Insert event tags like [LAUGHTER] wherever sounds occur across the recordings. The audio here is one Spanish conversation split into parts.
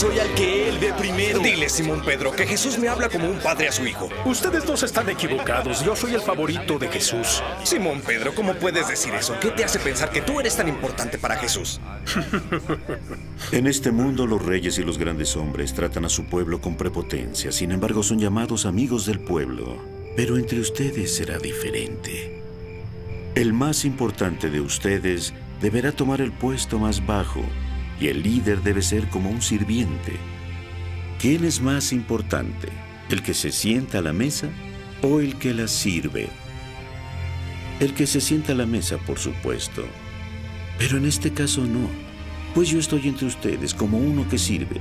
Soy al que él ve primero. Dile, Simón Pedro, que Jesús me habla como un padre a su hijo. Ustedes dos están equivocados. Yo soy el favorito de Jesús. Simón Pedro, ¿cómo puedes decir eso? ¿Qué te hace pensar que tú eres tan importante para Jesús? [LAUGHS] En este mundo los reyes y los grandes hombres tratan a su pueblo con prepotencia. Sin embargo, son llamados amigos del pueblo. Pero entre ustedes será diferente. El más importante de ustedes deberá tomar el puesto más bajo y el líder debe ser como un sirviente. ¿Quién es más importante? ¿El que se sienta a la mesa o el que la sirve? El que se sienta a la mesa, por supuesto. Pero en este caso no, pues yo estoy entre ustedes como uno que sirve.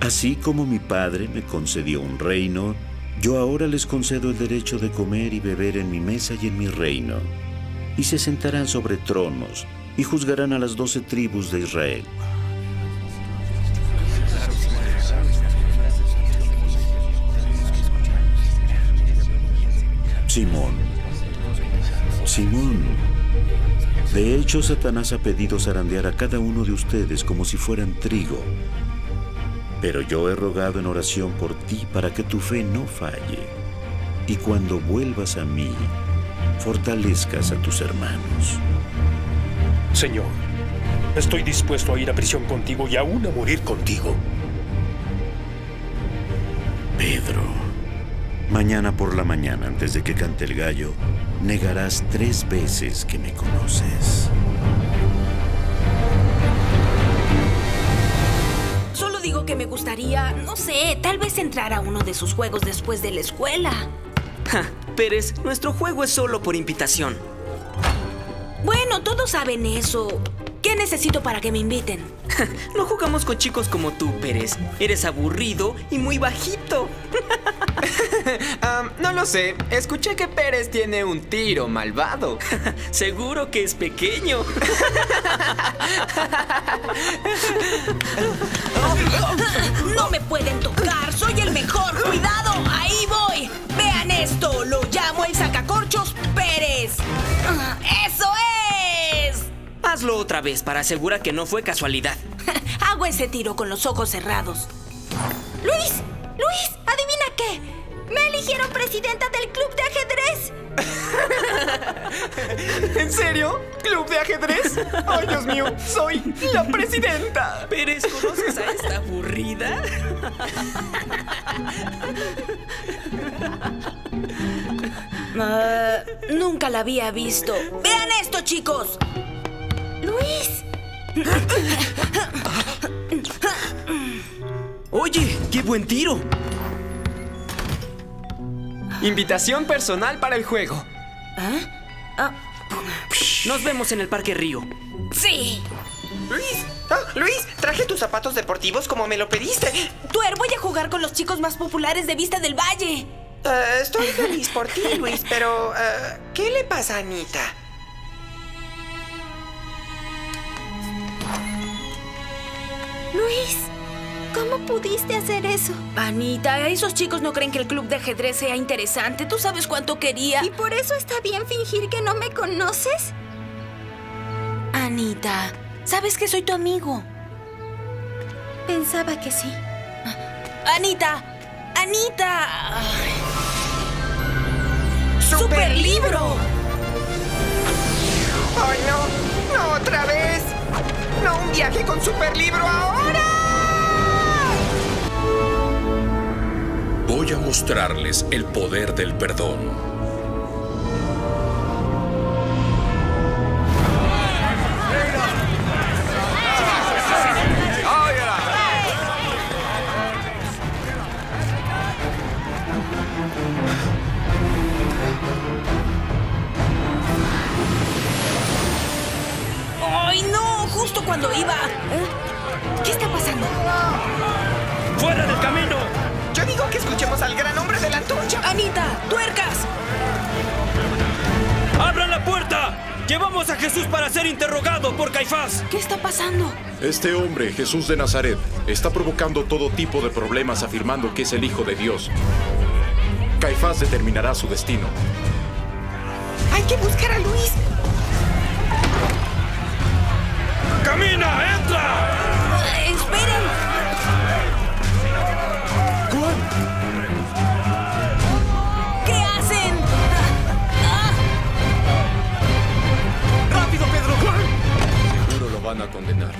Así como mi padre me concedió un reino, yo ahora les concedo el derecho de comer y beber en mi mesa y en mi reino. Y se sentarán sobre tronos y juzgarán a las doce tribus de Israel. Simón. Simón. De hecho, Satanás ha pedido zarandear a cada uno de ustedes como si fueran trigo. Pero yo he rogado en oración por ti para que tu fe no falle. Y cuando vuelvas a mí, fortalezcas a tus hermanos. Señor, estoy dispuesto a ir a prisión contigo y aún a morir contigo. Pedro, mañana por la mañana, antes de que cante el gallo, negarás tres veces que me conoces. Solo digo que me gustaría, no sé, tal vez entrar a uno de sus juegos después de la escuela. Ja, Pérez, nuestro juego es solo por invitación. Bueno, todos saben eso. ¿Qué necesito para que me inviten? [LAUGHS] No jugamos con chicos como tú, Pérez. Eres aburrido y muy bajito. [LAUGHS] No lo sé. Escuché que Pérez tiene un tiro malvado. [LAUGHS] Seguro que es pequeño. ¡No me pueden Hazlo otra vez para asegurar que no fue casualidad. [LAUGHS] Hago ese tiro con los ojos cerrados. ¡Luis! ¡Luis! ¿Adivina qué? ¡Me eligieron presidenta del club de ajedrez! [LAUGHS] ¿En serio? ¿Club de ajedrez? ¡Ay, Dios mío! ¡Soy la presidenta! Pérez, ¿conoces a esta aburrida? [LAUGHS] Ah, nunca la había visto. ¡Vean esto, chicos! ¡Luis! Oye, qué buen tiro. Invitación personal para el juego. Nos vemos en el Parque Río. ¡Sí! Luis, ah, Luis, traje tus zapatos deportivos como me lo pediste. Tuer, voy a jugar con los chicos más populares de Vista del Valle. Eh, estoy feliz por ti, Luis, pero eh, ¿qué le pasa a Anita? Luis, ¿cómo pudiste hacer eso? Anita, esos chicos no creen que el club de ajedrez sea interesante. Tú sabes cuánto quería. ¿Y por eso está bien fingir que no me conoces? Anita, sabes que soy tu amigo. Pensaba que sí. Anita, Anita. ¡Super libro! ¡Ay, no! ¡No otra vez! ¡No un viaje con Superlibro ahora! Voy a mostrarles el poder del perdón. Cuando iba. ¿Eh? ¿Qué está pasando? ¡Fuera del camino! Yo digo que escuchemos al gran hombre de la antorcha. Anita, tuercas. ¡Abran la puerta! Llevamos a Jesús para ser interrogado por Caifás. ¿Qué está pasando? Este hombre, Jesús de Nazaret, está provocando todo tipo de problemas afirmando que es el Hijo de Dios. Caifás determinará su destino. Hay que buscar a Luis. ¡Camina! ¡Entra! Uh, ¡Esperen! ¿Cuál? ¿Qué hacen? ¡Rápido, Pedro! ¿Cuál? Seguro lo van a condenar.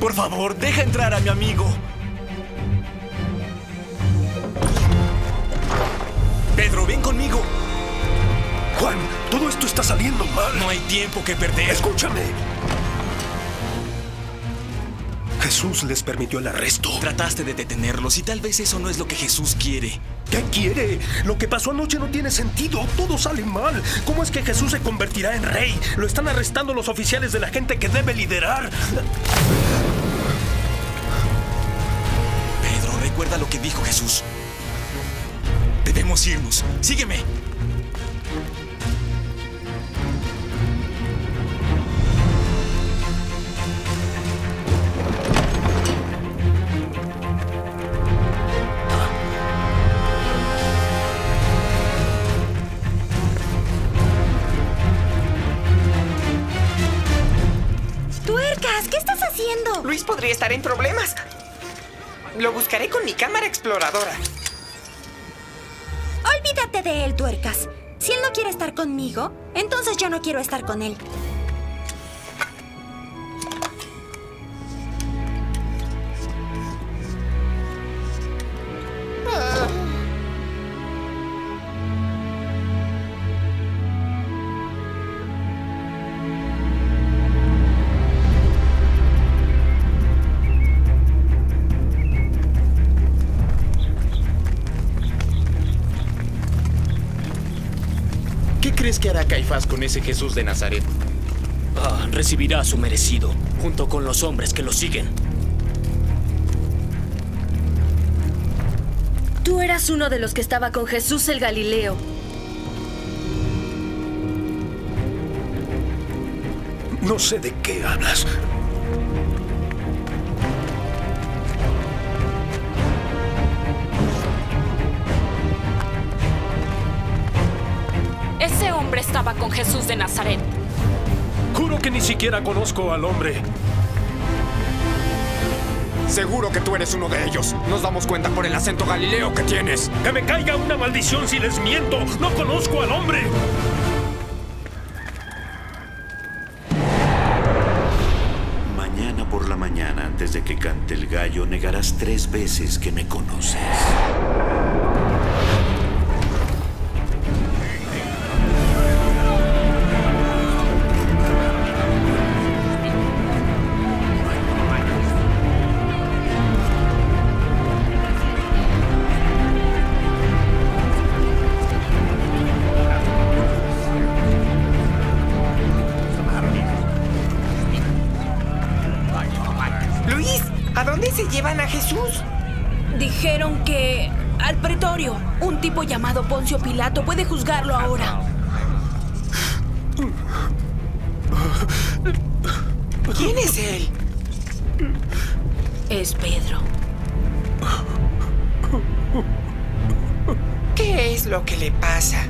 Por favor, deja entrar a mi amigo. Está saliendo mal. No hay tiempo que perder. Escúchame. Jesús les permitió el arresto. Trataste de detenerlos y tal vez eso no es lo que Jesús quiere. ¿Qué quiere? Lo que pasó anoche no tiene sentido. Todo sale mal. ¿Cómo es que Jesús se convertirá en rey? Lo están arrestando los oficiales de la gente que debe liderar. Pedro, recuerda lo que dijo Jesús. Debemos irnos. Sígueme. Luis podría estar en problemas. Lo buscaré con mi cámara exploradora. Olvídate de él, Tuercas. Si él no quiere estar conmigo, entonces yo no quiero estar con él. ¿Qué crees que hará Caifás con ese Jesús de Nazaret? Ah, recibirá su merecido, junto con los hombres que lo siguen. Tú eras uno de los que estaba con Jesús el Galileo. No sé de qué hablas. Estaba con Jesús de Nazaret. Juro que ni siquiera conozco al hombre. Seguro que tú eres uno de ellos. Nos damos cuenta por el acento galileo que tienes. Que me caiga una maldición si les miento. No conozco al hombre. Mañana por la mañana, antes de que cante el gallo, negarás tres veces que me conoces. Poncio Pilato puede juzgarlo ahora. ¿Quién es él? Es Pedro. ¿Qué es lo que le pasa?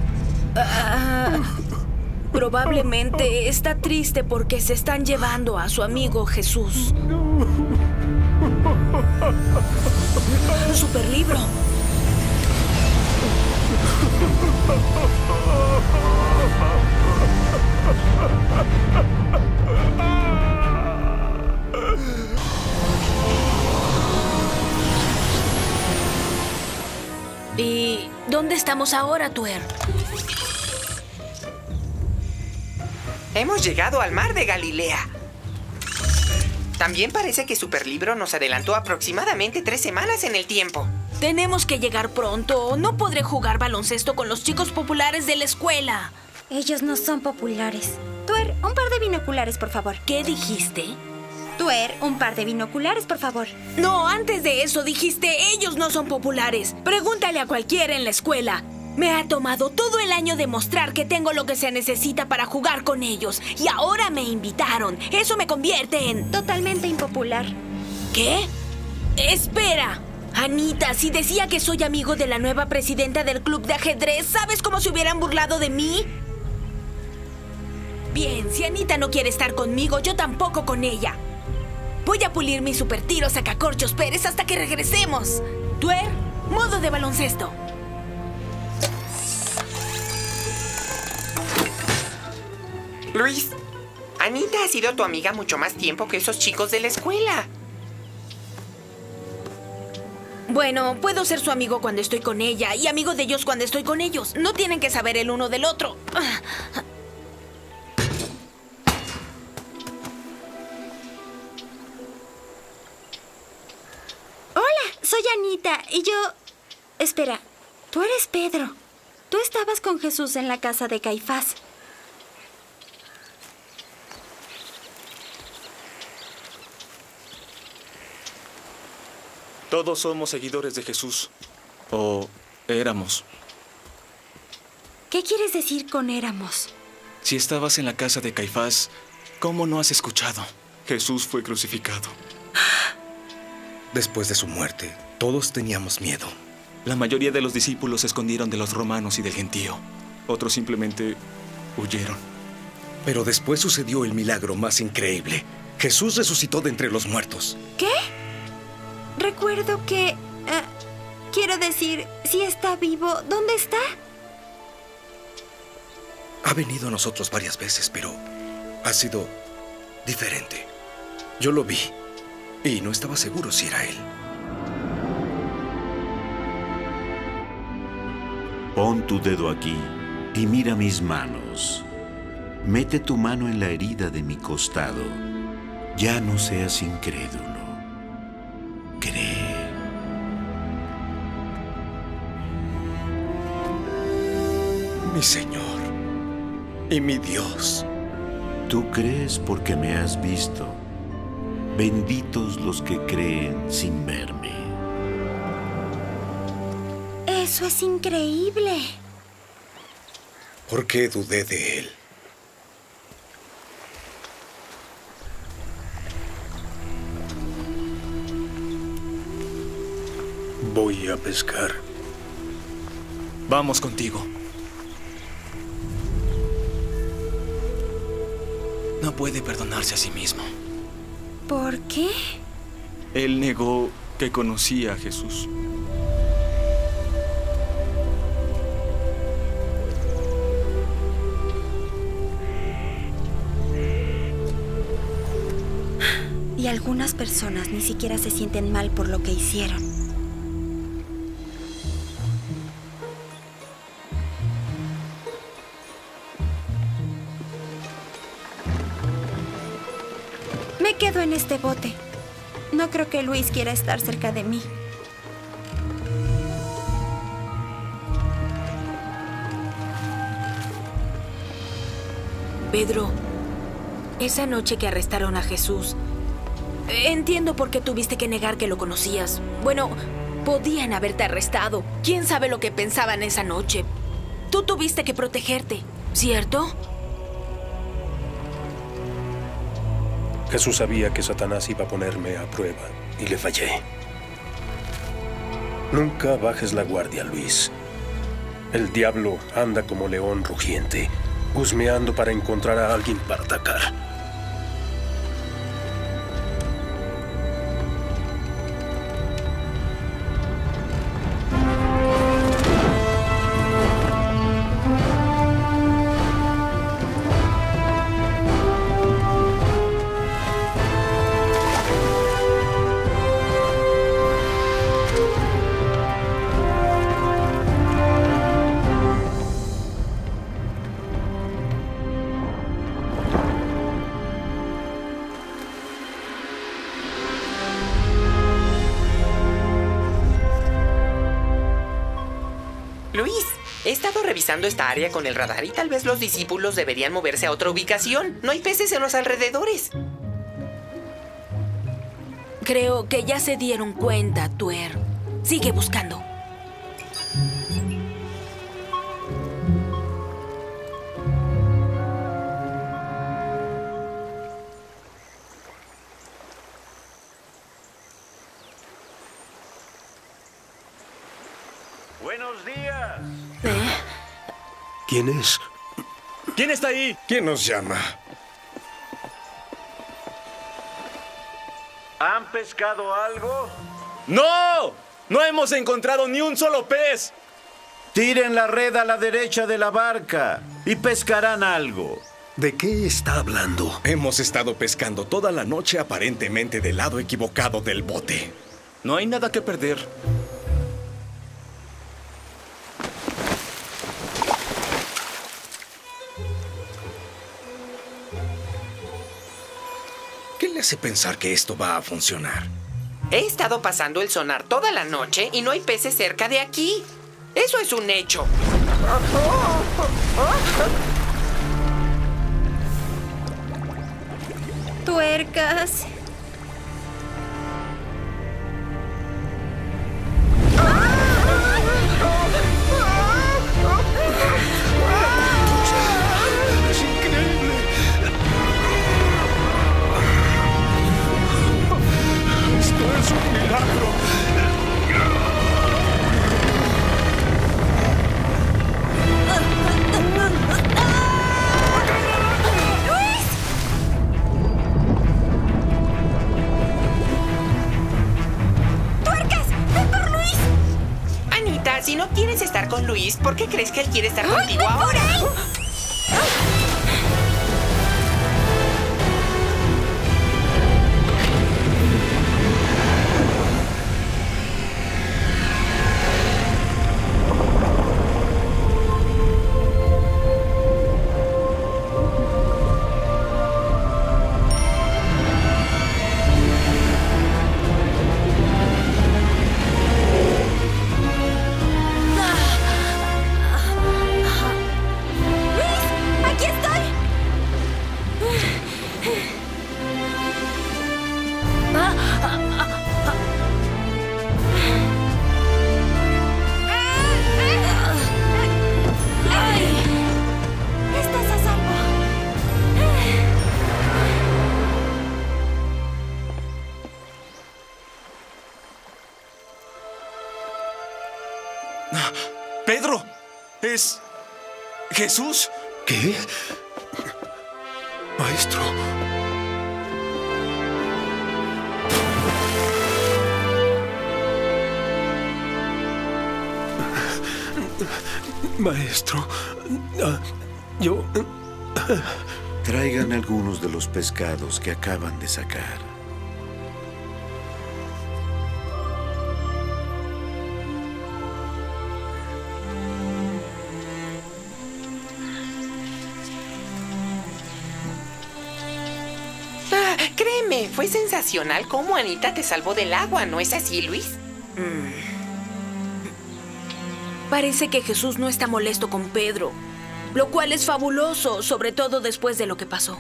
Ah, probablemente está triste porque se están llevando a su amigo Jesús. Superlibro. ¿Y dónde estamos ahora, Tuer? Hemos llegado al mar de Galilea. También parece que Superlibro nos adelantó aproximadamente tres semanas en el tiempo. Tenemos que llegar pronto. No podré jugar baloncesto con los chicos populares de la escuela. Ellos no son populares. Tuer, un par de binoculares, por favor. ¿Qué dijiste? Tuer, un par de binoculares, por favor. No, antes de eso dijiste, ellos no son populares. Pregúntale a cualquiera en la escuela. Me ha tomado todo el año demostrar que tengo lo que se necesita para jugar con ellos. Y ahora me invitaron. Eso me convierte en... Totalmente impopular. ¿Qué? Espera. Anita, si decía que soy amigo de la nueva presidenta del club de ajedrez, ¿sabes cómo se hubieran burlado de mí? Bien, si Anita no quiere estar conmigo, yo tampoco con ella. Voy a pulir mi super tiro sacacorchos Pérez hasta que regresemos. Tuer, modo de baloncesto. Luis, Anita ha sido tu amiga mucho más tiempo que esos chicos de la escuela. Bueno, puedo ser su amigo cuando estoy con ella y amigo de ellos cuando estoy con ellos. No tienen que saber el uno del otro. Hola, soy Anita y yo... Espera, tú eres Pedro. Tú estabas con Jesús en la casa de Caifás. Todos somos seguidores de Jesús. O éramos. ¿Qué quieres decir con éramos? Si estabas en la casa de Caifás, ¿cómo no has escuchado? Jesús fue crucificado. [GASPS] Después de su muerte, todos teníamos miedo. La mayoría de los discípulos se escondieron de los romanos y del gentío. Otros simplemente huyeron. Pero después sucedió el milagro más increíble. Jesús resucitó de entre los muertos. ¿Qué? Recuerdo que... eh, quiero decir, si está vivo, ¿dónde está? Ha venido a nosotros varias veces, pero ha sido diferente. Yo lo vi y no estaba seguro si era él. Pon tu dedo aquí y mira mis manos. Mete tu mano en la herida de mi costado. Ya no seas incrédulo. Mi Señor y mi Dios. Tú crees porque me has visto. Benditos los que creen sin verme. Eso es increíble. ¿Por qué dudé de él? Voy a pescar. Vamos contigo. No puede perdonarse a sí mismo. ¿Por qué? Él negó que conocía a Jesús. Y algunas personas ni siquiera se sienten mal por lo que hicieron. Este bote. No creo que Luis quiera estar cerca de mí. Pedro, esa noche que arrestaron a Jesús, entiendo por qué tuviste que negar que lo conocías. Bueno, podían haberte arrestado. ¿Quién sabe lo que pensaban esa noche? Tú tuviste que protegerte, ¿cierto? Jesús sabía que Satanás iba a ponerme a prueba y le fallé. Nunca bajes la guardia, Luis. El diablo anda como león rugiente, husmeando para encontrar a alguien para atacar. Esta área con el radar y tal vez los discípulos deberían moverse a otra ubicación. No hay peces en los alrededores. Creo que ya se dieron cuenta, Tuer. Sigue buscando. ¿Quién es? ¿Quién está ahí? ¿Quién nos llama? ¿Han pescado algo? ¡No! ¡No hemos encontrado ni un solo pez! Tiren la red a la derecha de la barca y pescarán algo. ¿De qué está hablando? Hemos estado pescando toda la noche aparentemente del lado equivocado del bote. No hay nada que perder. Hace pensar que esto va a funcionar? He estado pasando el sonar toda la noche y no hay peces cerca de aquí. Eso es un hecho. Tuercas. Luis, ¿por qué crees que él quiere estar ¡Ay, contigo ahora? ¿Es. Jesús? ¿Qué? Maestro. Maestro, ah, yo... Traigan algunos de los pescados que acaban de sacar. Fue sensacional cómo Anita te salvó del agua, ¿no es así, Luis? Parece que Jesús no está molesto con Pedro, lo cual es fabuloso, sobre todo después de lo que pasó.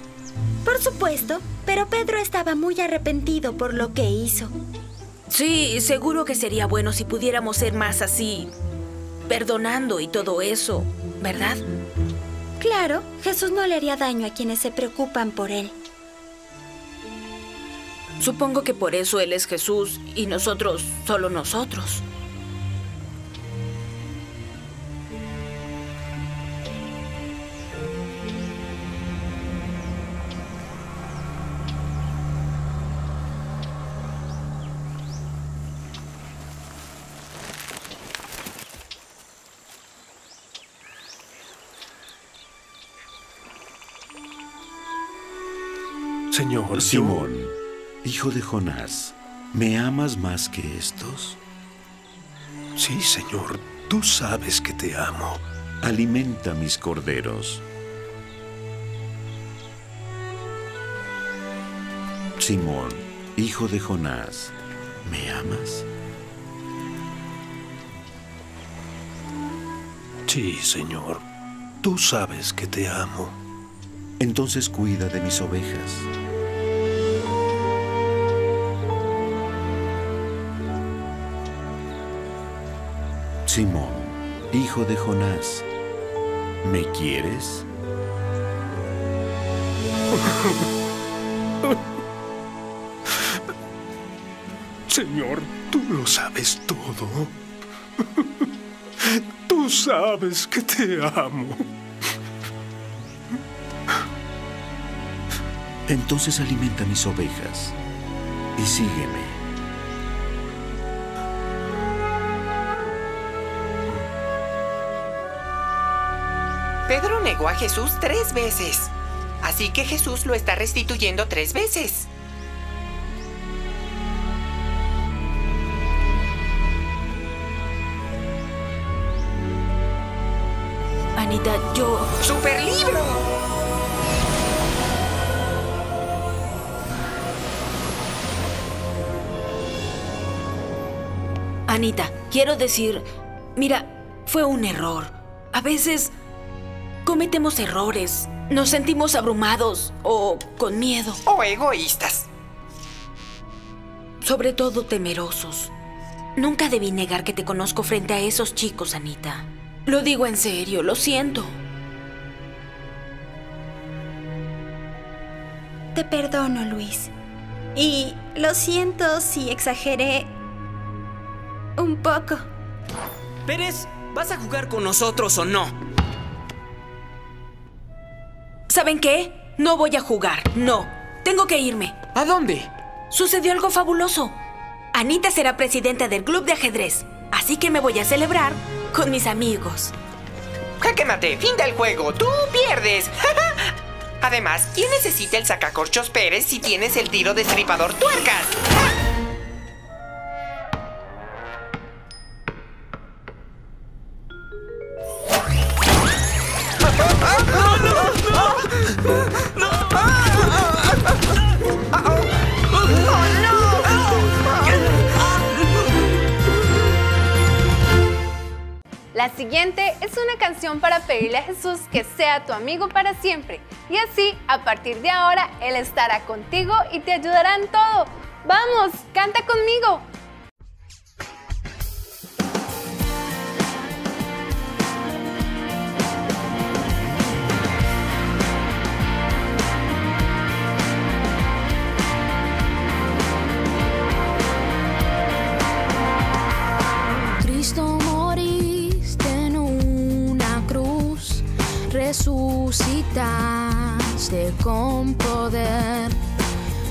Por supuesto, pero Pedro estaba muy arrepentido por lo que hizo. Sí, seguro que sería bueno si pudiéramos ser más así, perdonando y todo eso, ¿verdad? Claro, Jesús no le haría daño a quienes se preocupan por él. Supongo que por eso Él es Jesús y nosotros solo nosotros. Señor, Simón, hijo de Jonás, ¿me amas más que estos? Sí, Señor, tú sabes que te amo. Alimenta mis corderos. Simón, hijo de Jonás, ¿me amas? Sí, Señor, tú sabes que te amo. Entonces cuida de mis ovejas. Simón, hijo de Jonás, ¿me quieres? Señor, tú lo sabes todo. Tú sabes que te amo. Entonces alimenta mis ovejas y sígueme. Pedro negó a Jesús tres veces. Así que Jesús lo está restituyendo tres veces. Anita, yo... ¡Super libro! Anita, quiero decir, mira, fue un error. A veces cometemos errores, nos sentimos abrumados o con miedo. O egoístas. Sobre todo temerosos. Nunca debí negar que te conozco frente a esos chicos, Anita. Lo digo en serio, lo siento. Te perdono, Luis. Y lo siento si exageré un poco. Pérez, ¿vas a jugar con nosotros o no? ¿Saben qué? No voy a jugar, no. Tengo que irme. ¿A dónde? Sucedió algo fabuloso. Anita será presidenta del club de ajedrez, así que me voy a celebrar con mis amigos. Jaque mate, fin del juego. Tú pierdes. [LAUGHS] Además, ¿quién necesita el sacacorchos Pérez si tienes el tiro destripador tuercas? Siguiente es una canción para pedirle a Jesús que sea tu amigo para siempre. Y así, a partir de ahora, Él estará contigo y te ayudará en todo. Vamos, canta conmigo. Resucitaste con poder.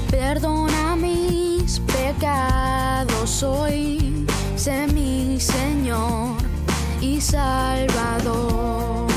Perdona mis pecados hoy, sé mi Señor y Salvador.